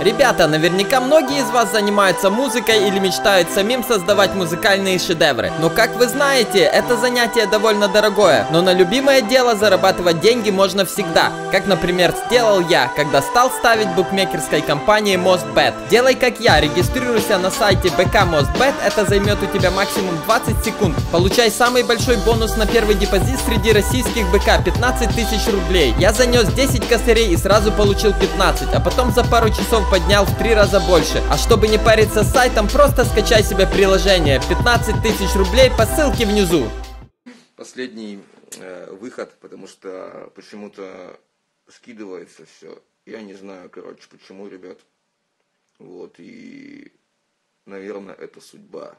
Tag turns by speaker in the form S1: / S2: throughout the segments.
S1: Ребята, наверняка многие из вас занимаются музыкой или мечтают самим создавать музыкальные шедевры. Но как вы знаете, это занятие довольно дорогое. Но на любимое дело зарабатывать деньги можно всегда. Как, например, сделал я, когда стал ставить букмекерской компании MostBet. Делай как я, регистрируйся на сайте БК MostBet, это займет у тебя максимум 20 секунд. Получай самый большой бонус на первый депозит среди российских БК 15 тысяч рублей. Я занес 10 косарей и сразу получил 15, а потом за пару часов поднял в 3 раза больше. А чтобы не париться с сайтом, просто скачай себе приложение. 15 тысяч рублей по ссылке внизу.
S2: Последний э, выход, потому что почему-то скидывается все. Я не знаю, короче, почему, ребят. Вот, и, наверное, это судьба.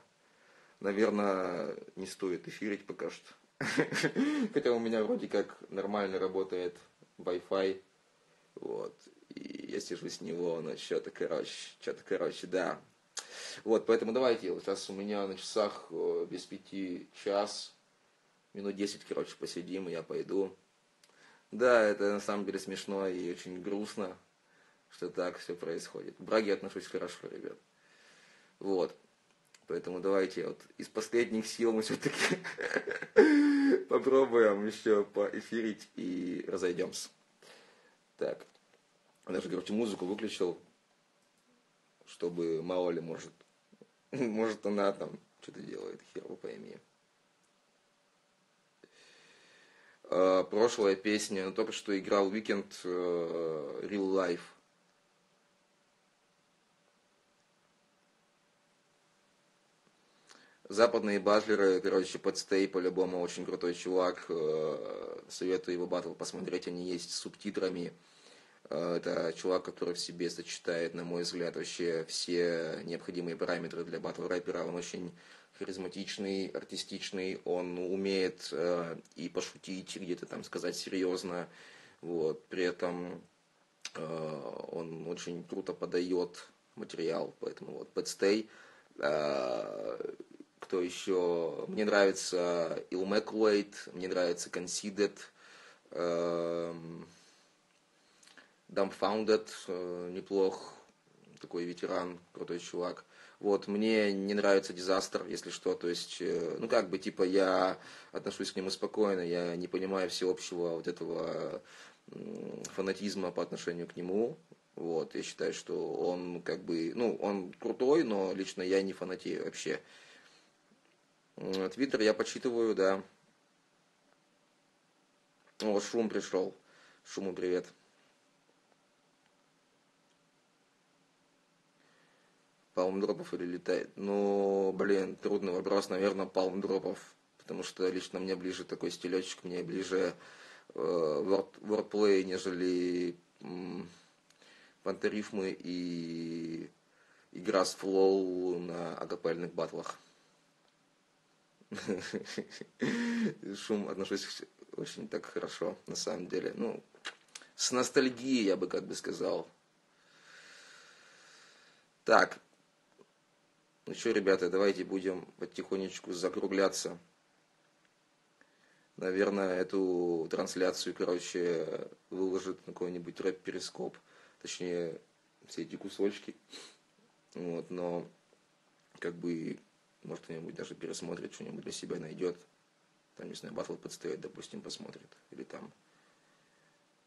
S2: Наверное, не стоит эфирить пока что. Хотя у меня вроде как нормально работает Wi-Fi. Вот. Я сижу с него, но что-то, короче, что-то, короче, да. Вот, поэтому давайте, вот сейчас у меня на часах э, без пяти час, минут десять, короче, посидим, и я пойду. Да, это на самом деле смешно и очень грустно, что так все происходит. К браге отношусь хорошо, ребят. Вот. Поэтому давайте вот из последних сил мы все-таки попробуем еще поэфирить и разойдемся. Так. Даже, короче, музыку выключил, чтобы мало ли, может, может она там что-то делает, хер его пойми. Uh, прошлая песня, ну, только что играл Weekend uh, Real Life. Западные базлеры, короче, под стей по-любому очень крутой чувак. Советую его батл посмотреть, они есть с субтитрами. Это чувак, который в себе сочетает, на мой взгляд, вообще все необходимые параметры для батл рэпера. Он очень харизматичный, артистичный, он умеет э, и пошутить, и где-то там сказать серьезно. Вот. При этом э, он очень круто подает материал, поэтому вот Stay. Э, кто еще? Мне нравится Ил Мэклуэйт, мне нравится Conceded, э, Dumbfounded, неплох, такой ветеран, крутой чувак. Вот, мне не нравится дизастер, если что, то есть, э, ну, как бы, типа, я отношусь к нему спокойно, я не понимаю всеобщего вот этого фанатизма по отношению к нему, вот, я считаю, что он, как бы, ну, он крутой, но лично я не фанатею вообще. Твиттер я почитываю, да. О, шум пришел. Шуму привет. Палмдропов или летает? Ну, блин, трудный вопрос, наверное, палмдропов. Потому что лично мне ближе такой стилечек, мне ближе э, wordplay, нежели пантерифмы и игра с флоу на акапельных батлах. Шум отношусь очень так хорошо, на самом деле. Ну, с ностальгией, я бы как бы сказал. Так. Ну что, ребята, давайте будем потихонечку закругляться. Наверное, эту трансляцию, короче, выложит на какой-нибудь рэп-перископ. Точнее, все эти кусочки. Вот, но как бы может, кто-нибудь даже пересмотрит, что-нибудь для себя найдет. Там, не знаю, батл подстоит, допустим, посмотрит. Или там.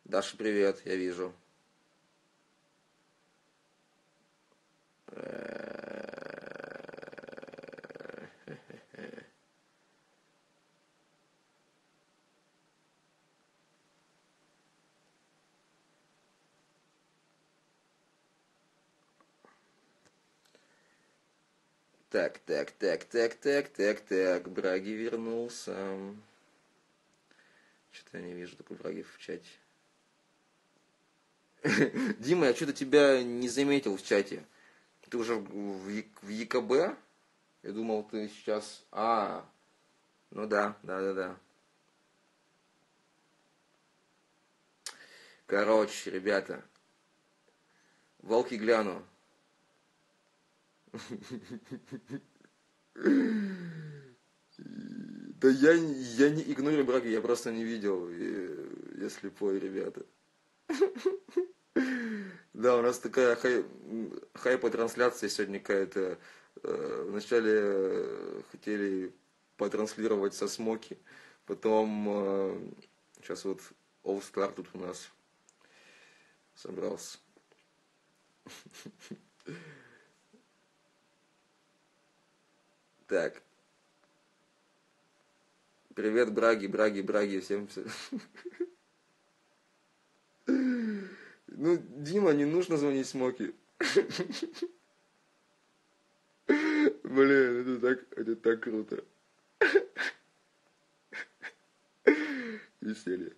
S2: Даша, привет, я вижу. Так, так, так, так, так, так, так. Браги вернулся. Что-то я не вижу такой Браги в чате. Дима, я что-то тебя не заметил в чате. Ты уже в, в ЕКБ? Я думал, ты сейчас... А, ну да, да, да, да. Короче, ребята, волки гляну. Да я, я не игнорирую браги, я просто не видел. Я, слепой, ребята. Да, у нас такая хай, хайпа трансляция сегодня какая-то. Э, вначале э, хотели потранслировать со Смоки, потом э, сейчас вот All Star тут у нас собрался. Так. Привет, Браги, Браги, Браги, всем. Ну, Дима, не нужно звонить Смоки. Блин, это так, это так круто. Веселье.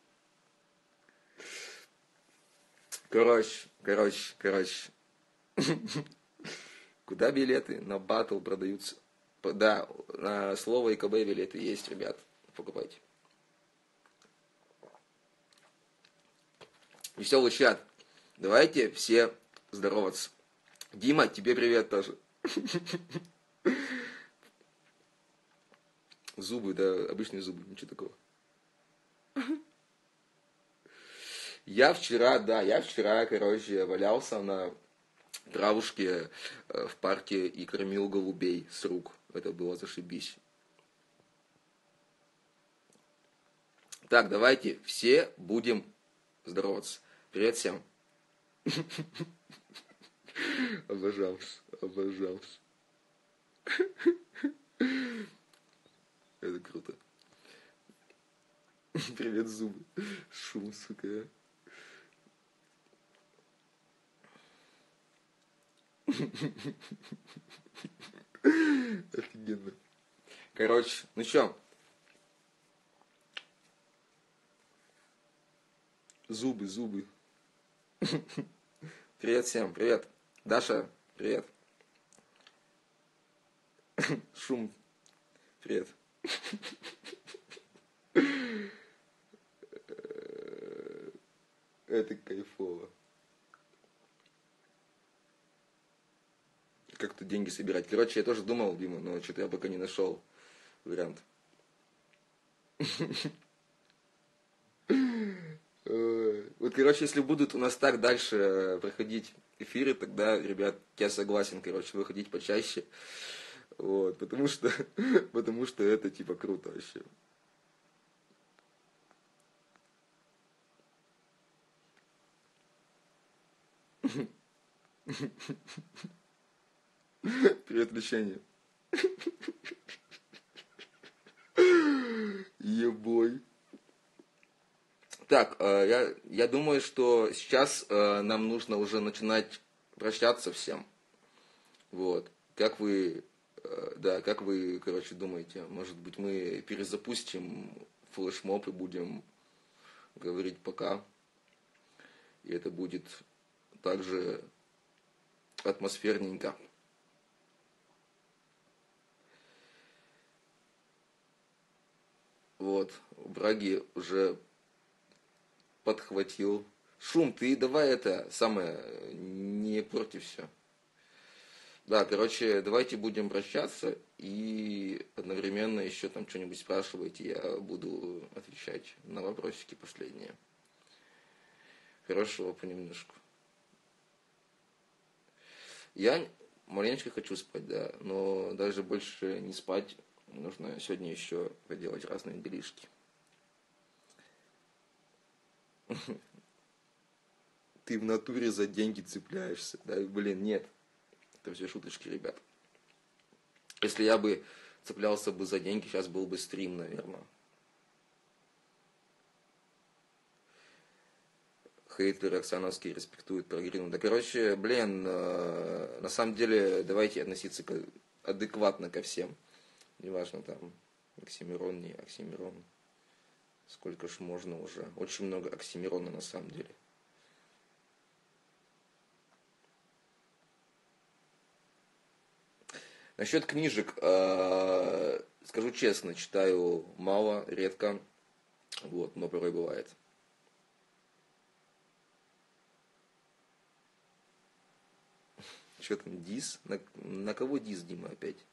S2: Короче, короче, короче. Куда билеты? На батл продаются. Да, слово ИКБ билеты есть, ребят. Покупайте. Веселый чат. Давайте все здороваться. Дима, тебе привет тоже. Зубы, да, обычные зубы, ничего такого. Я вчера, да, я вчера, короче, валялся на травушке э, в парке и кормил голубей с рук. Это было зашибись. Так, давайте все будем здороваться. Привет всем. Обожался, обожался. Это круто. Привет, зубы. Шум, сука. Офигенно. Короче, ну чё? Зубы, зубы. Привет всем, привет. Даша, привет. Шум, привет. Это кайфово. Как-то деньги собирать. Короче, я тоже думал, Дима, но что-то я пока не нашел вариант. Вот, короче, если будут у нас так дальше э, проходить эфиры, тогда, ребят, я согласен, короче, выходить почаще. Вот, потому что, потому что это типа круто вообще. Привет, лечение. Ебой. Так, э, я, я думаю, что сейчас э, нам нужно уже начинать прощаться всем. Вот. Как вы, э, да, как вы, короче, думаете, может быть, мы перезапустим флешмоб и будем говорить пока. И это будет также атмосферненько. Вот, Браги уже подхватил. Шум, ты давай это самое, не против все. Да, короче, давайте будем прощаться и одновременно еще там что-нибудь спрашивайте, я буду отвечать на вопросики последние. Хорошо, понемножку. Я маленечко хочу спать, да, но даже больше не спать, нужно сегодня еще поделать разные делишки. Ты в натуре за деньги цепляешься. Да, блин, нет. Это все шуточки, ребят. Если я бы цеплялся бы за деньги, сейчас был бы стрим, наверное. Хейтеры Оксановские респектуют программу. Да, короче, блин, э, на самом деле, давайте относиться адекватно ко всем. Неважно, там, Оксимирон, не Оксимирон. Сколько ж можно уже. Очень много оксимирона на самом деле. Насчет книжек, э, скажу честно, читаю мало, редко, вот, но порой бывает. Что там, дис? На, на кого дис, Дима, опять?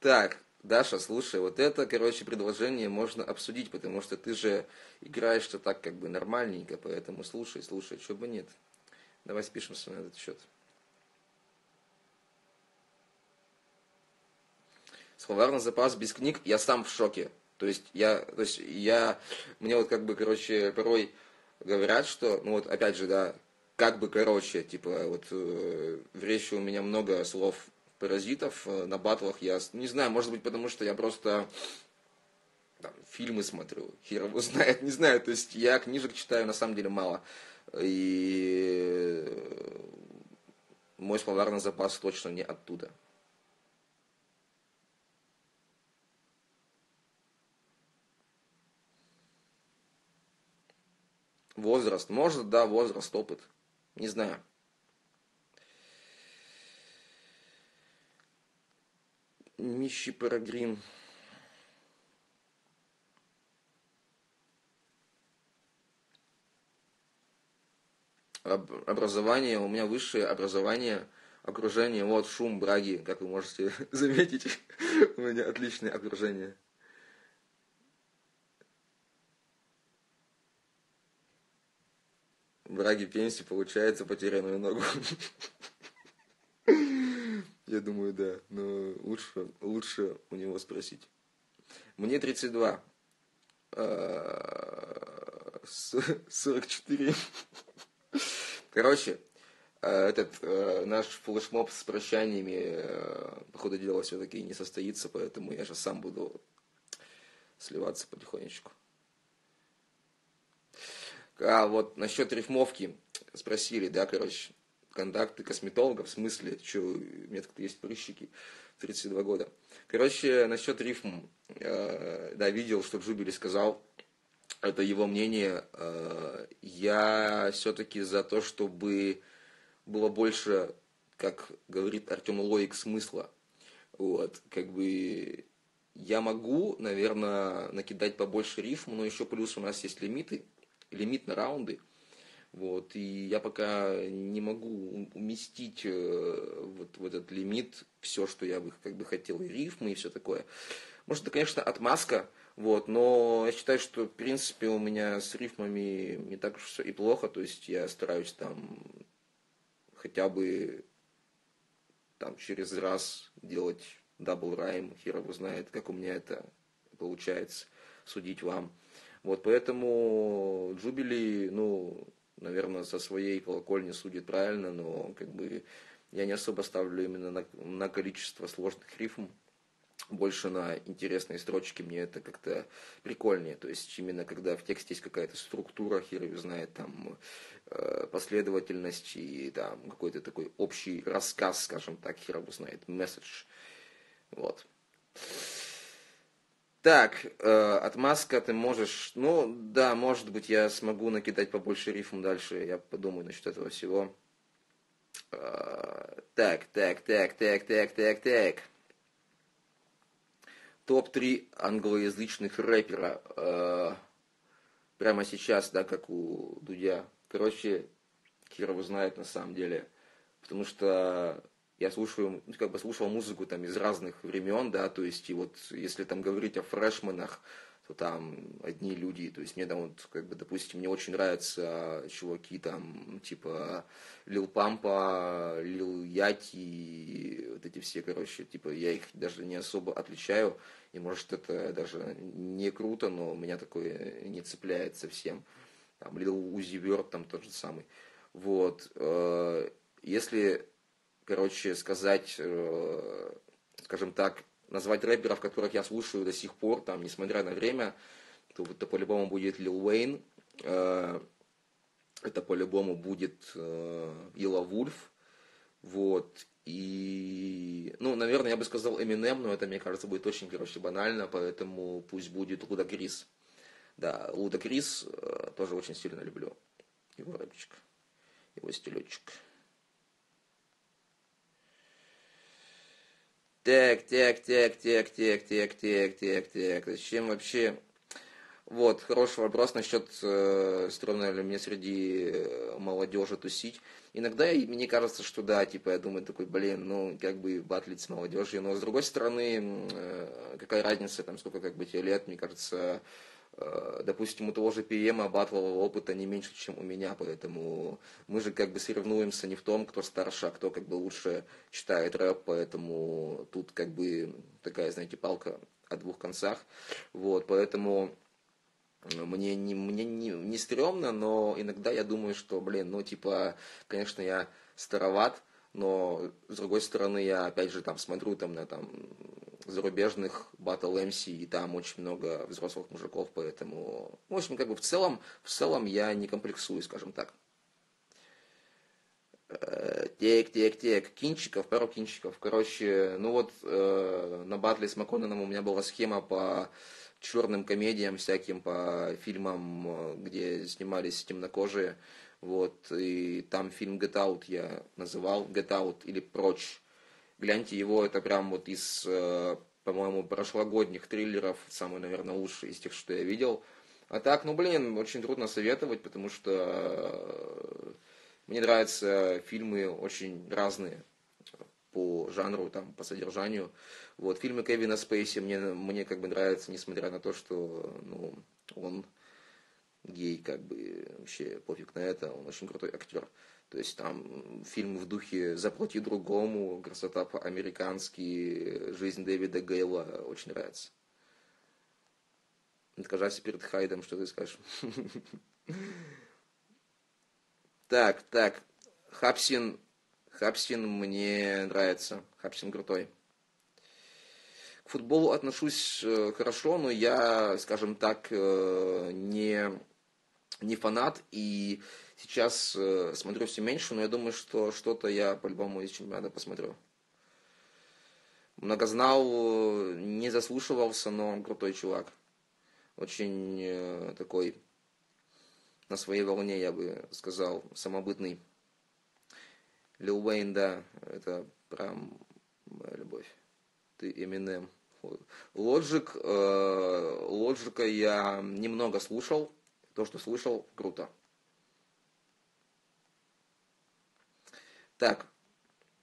S2: Так, Даша, слушай, вот это, короче, предложение можно обсудить, потому что ты же играешь-то так как бы нормальненько, поэтому слушай, слушай, что бы нет. Давай спишемся на этот счет. Словарный запас без книг, я сам в шоке. То есть я, то есть я, мне вот как бы, короче, порой говорят, что, ну вот опять же, да, как бы, короче, типа, вот э, в речи у меня много слов паразитов э, на батлах, я не знаю, может быть, потому что я просто там, фильмы смотрю, хер его знает, не знаю, то есть я книжек читаю на самом деле мало, и мой словарный запас точно не оттуда. Возраст. Может, да, возраст, опыт. Не знаю. Мищи Парагрин. образование, у меня высшее образование, окружение, вот шум браги, как вы можете заметить, у меня отличное окружение. Браги пенсии получается потерянную ногу. Я думаю, да, но лучше, лучше у него спросить. Мне 32. 44. А, Короче, э, этот э, наш флешмоб с прощаниями, э, по ходу дела, все-таки не состоится, поэтому я же сам буду сливаться потихонечку. А вот насчет рифмовки спросили, да, короче, контакты косметологов, в смысле, что, у меня как-то есть прыщики, 32 года. Короче, насчет рифм, э, да, видел, что Джубили сказал, это его мнение. Э, я все-таки за то, чтобы было больше, как говорит Артем Лоик, смысла. Вот, как бы я могу, наверное, накидать побольше рифм, но еще плюс у нас есть лимиты, лимит на раунды. Вот, и я пока не могу уместить э, вот в этот лимит все, что я бы как бы хотел, и рифмы, и все такое. Может, это, конечно, отмазка, вот, но я считаю, что, в принципе, у меня с рифмами не так уж и плохо, то есть я стараюсь там хотя бы там через раз делать double rhyme, хер его знает, как у меня это получается, судить вам. Вот, поэтому Jubilee, ну, наверное, со своей колокольни судит правильно, но как бы я не особо ставлю именно на, на количество сложных рифм, больше на интересные строчки, мне это как-то прикольнее. То есть именно когда в тексте есть какая-то структура, хер знает, там э, последовательность и там какой-то такой общий рассказ, скажем так, хер знает, месседж. Вот. Так, э, отмазка ты можешь, ну да, может быть, я смогу накидать побольше рифм дальше, я подумаю насчет этого всего. Э, так, так, так, так, так, так, так. Топ-3 англоязычных рэпера. Э, прямо сейчас, да, как у Дудя. Короче, Кирова знает на самом деле. Потому что я слушаю, как бы слушал музыку там из разных времен, да, то есть и вот если там говорить о фрешменах, то там одни люди, то есть мне там вот, как бы, допустим, мне очень нравятся чуваки там, типа Лил Пампа, Лил Яки, вот эти все, короче, типа я их даже не особо отличаю, и может это даже не круто, но меня такое не цепляет совсем. Там Лил Узи Верт там тот же самый. Вот. Э, если короче, сказать, э, скажем так, назвать рэперов, которых я слушаю до сих пор, там, несмотря на время, то это по-любому будет Лил Уэйн, э, это по-любому будет Ила э, Вульф, вот, и, ну, наверное, я бы сказал Эминем, но это, мне кажется, будет очень, короче, банально, поэтому пусть будет Луда Крис. Да, Луда Крис тоже очень сильно люблю его рэпчик, его стилечек. Так, так, так, так, так, так, так, так, так. Зачем вообще Вот, хороший вопрос насчет э, стрёмно ли мне среди э, молодежи тусить. Иногда и мне кажется, что да, типа я думаю такой, блин, ну как бы батлить с молодежью, но с другой стороны, э, какая разница, там сколько как бы тебе лет, мне кажется, э, допустим, у того же ПМа батлового опыта не меньше, чем у меня, поэтому мы же как бы соревнуемся не в том, кто старше, а кто как бы лучше читает рэп, поэтому тут как бы такая, знаете, палка о двух концах, вот, поэтому мне не, мне не, не стрёмно, но иногда я думаю, что, блин, ну, типа, конечно, я староват, но, с другой стороны, я, опять же, там, смотрю там на, там, зарубежных батл MC, и там очень много взрослых мужиков, поэтому, в общем, как бы, в целом, в целом я не комплексую, скажем так. Э, тек, тек, тек, кинчиков, пару кинчиков. Короче, ну вот э, на батле с Маккононом у меня была схема по черным комедиям всяким, по фильмам, э, где снимались темнокожие. Вот, и там фильм Get Out я называл, Get Out или Прочь. Гляньте его, это прям вот из, э, по-моему, прошлогодних триллеров, самый, наверное, лучший из тех, что я видел. А так, ну, блин, очень трудно советовать, потому что э, мне нравятся фильмы очень разные по жанру, там, по содержанию. Вот, фильмы Кевина Спейси мне, мне как бы нравятся, несмотря на то, что ну, он гей, как бы вообще пофиг на это, он очень крутой актер. То есть там фильм в духе «Заплати другому», «Красота по-американски», «Жизнь Дэвида Гейла» очень нравится. Откажайся перед Хайдом, что ты скажешь? Так, так, Хапсин Хапсин мне нравится. Хапсин крутой. К футболу отношусь э, хорошо, но я, скажем так, э, не, не фанат. И сейчас э, смотрю все меньше, но я думаю, что что-то я по-любому из чемпионата посмотрю. Многознал не заслушивался, но он крутой чувак. Очень такой на своей волне, я бы сказал, самобытный. Лил Уэйн, да, это прям моя любовь. Ты Эминем. Лоджик, э, Лоджика я немного слушал. То, что слышал, круто. Так,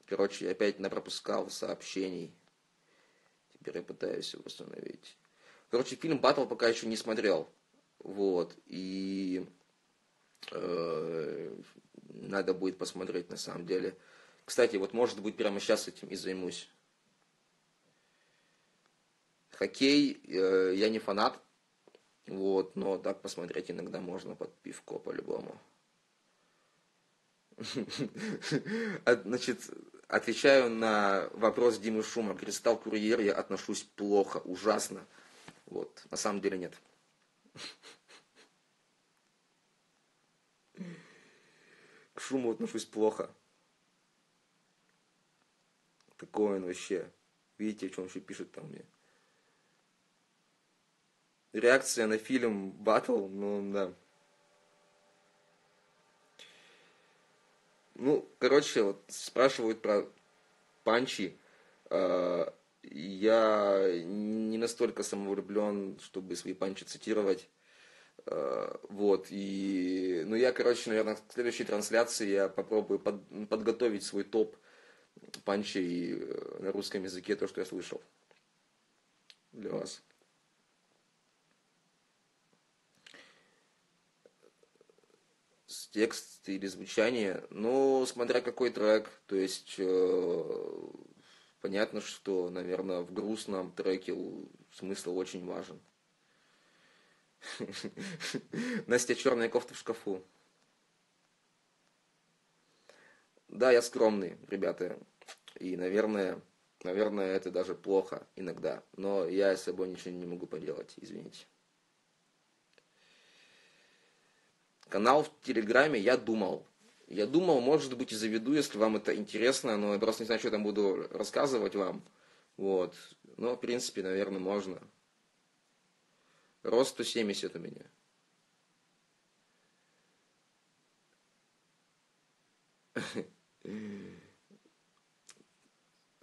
S2: короче, опять напропускал сообщений. Теперь я пытаюсь восстановить. Короче, фильм Батл пока еще не смотрел. Вот. И э, надо будет посмотреть на самом деле. Кстати, вот может быть прямо сейчас этим и займусь. Хоккей, э, я не фанат, вот, но так посмотреть иногда можно под пивко по-любому. Значит, отвечаю на вопрос Димы Шума. Кристалл Курьер я отношусь плохо, ужасно. Вот, на самом деле нет. к шуму отношусь плохо. Такой он вообще. Видите, что он еще пишет там мне. Реакция на фильм Батл, ну да. Ну, короче, вот спрашивают про панчи. А, я не настолько самовлюблен, чтобы свои панчи цитировать. Э, вот, и, ну, я, короче, наверное, к следующей трансляции я попробую под, подготовить свой топ панчей э, на русском языке, то, что я слышал для вас. Текст или звучание, ну, смотря какой трек, то есть э, понятно, что, наверное, в грустном треке смысл очень важен. Настя черная кофта в шкафу. Да, я скромный, ребята. И, наверное, наверное, это даже плохо иногда. Но я с собой ничего не могу поделать, извините. Канал в Телеграме я думал. Я думал, может быть, и заведу, если вам это интересно, но я просто не знаю, что я там буду рассказывать вам. Вот. Но, в принципе, наверное, можно. Рост 170 у меня.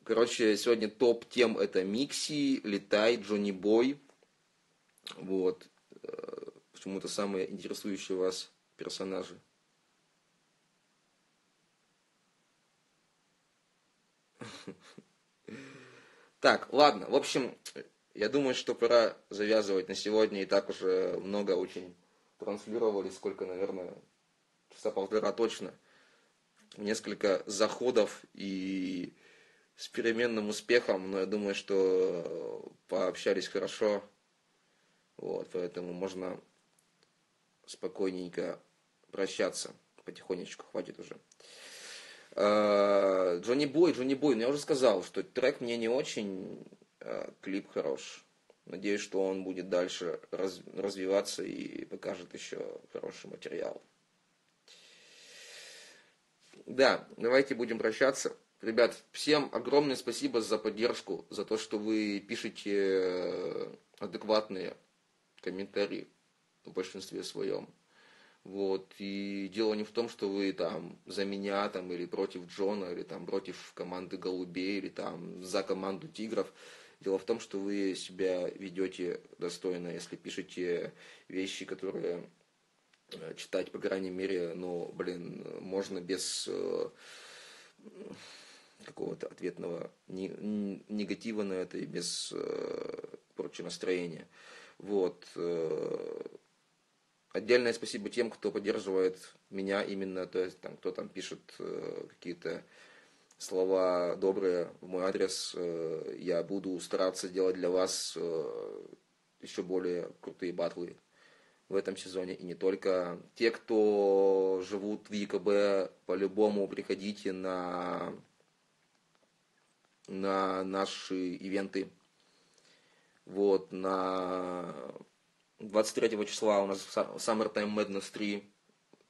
S2: Короче, сегодня топ тем это Микси, Летай, Джонни Бой. Вот. почему-то самые интересующие вас персонажи. Так, ладно, в общем, я думаю, что пора завязывать на сегодня. И так уже много очень транслировали, сколько, наверное, часа полтора точно. Несколько заходов и с переменным успехом, но я думаю, что пообщались хорошо. Вот, поэтому можно спокойненько прощаться. Потихонечку, хватит уже. А, Джонни Бой, Джонни Бой, ну я уже сказал, что трек мне не очень, а клип хорош. Надеюсь, что он будет дальше раз, развиваться и покажет еще хороший материал. Да, давайте будем прощаться. Ребят, всем огромное спасибо за поддержку, за то, что вы пишете э, адекватные комментарии в большинстве своем. Вот, и дело не в том, что вы там за меня, там, или против Джона, или там против команды Голубей, или там за команду Тигров. Дело в том, что вы себя ведете достойно, если пишете вещи, которые э, читать, по крайней мере, ну, блин, можно без э, какого-то ответного негатива на это и без э, прочего настроения. Вот. Отдельное спасибо тем, кто поддерживает меня именно, то есть там, кто там пишет э, какие-то слова добрые в мой адрес. Э, я буду стараться делать для вас э, еще более крутые батлы в этом сезоне. И не только. Те, кто живут в ЕКБ, по-любому приходите на, на наши ивенты. Вот, на 23 числа у нас Summertime Madness 3,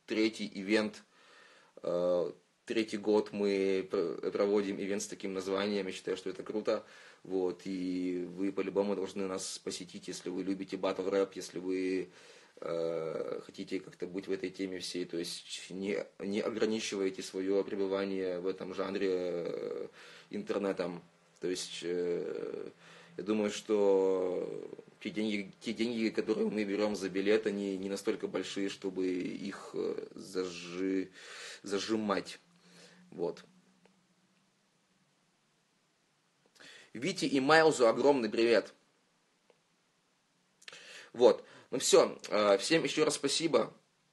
S2: третий ивент. Э, третий год мы проводим ивент с таким названием, я считаю, что это круто. Вот, и вы по-любому должны нас посетить, если вы любите батл рэп, если вы э, хотите как-то быть в этой теме всей, то есть не, не ограничиваете свое пребывание в этом жанре э, интернетом. То есть э, я думаю, что те деньги, те деньги, которые мы берем за билет, они не настолько большие, чтобы их э, зажи, зажимать. Вот. Вите и Майлзу огромный привет. Вот. Ну все. Э, всем еще раз спасибо.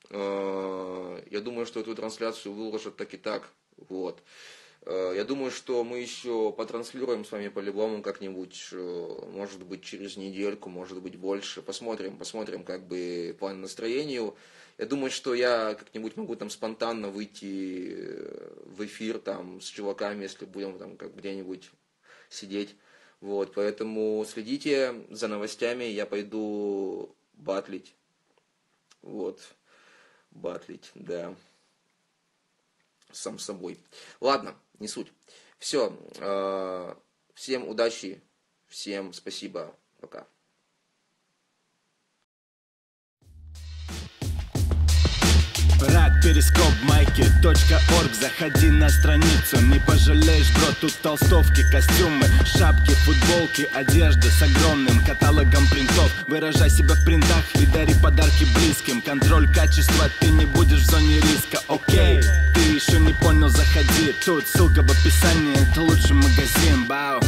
S2: Э, я думаю, что эту трансляцию выложат так и так. Вот. Э, я думаю, что мы еще потранслируем с вами по-любому как-нибудь, э, может быть, через недельку, может быть, больше. Посмотрим, посмотрим, как бы по настроению. Я думаю, что я как-нибудь могу там спонтанно выйти э, в эфир там с чуваками, если будем там как где-нибудь сидеть. Вот, поэтому следите за новостями, я пойду батлить. Вот, батлить, да сам собой. Ладно, не суть. Все. Э, всем удачи. Всем спасибо. Пока.
S3: Рад перископ майки.орг Заходи на страницу, не пожалеешь, бро Тут толстовки, костюмы, шапки, футболки Одежда с огромным каталогом принтов Выражай себя в принтах и дари подарки близким Контроль качества, ты не будешь в зоне риска, окей Ты еще не понял, заходи. Тут ссылка в описании, это лучший магазин, бау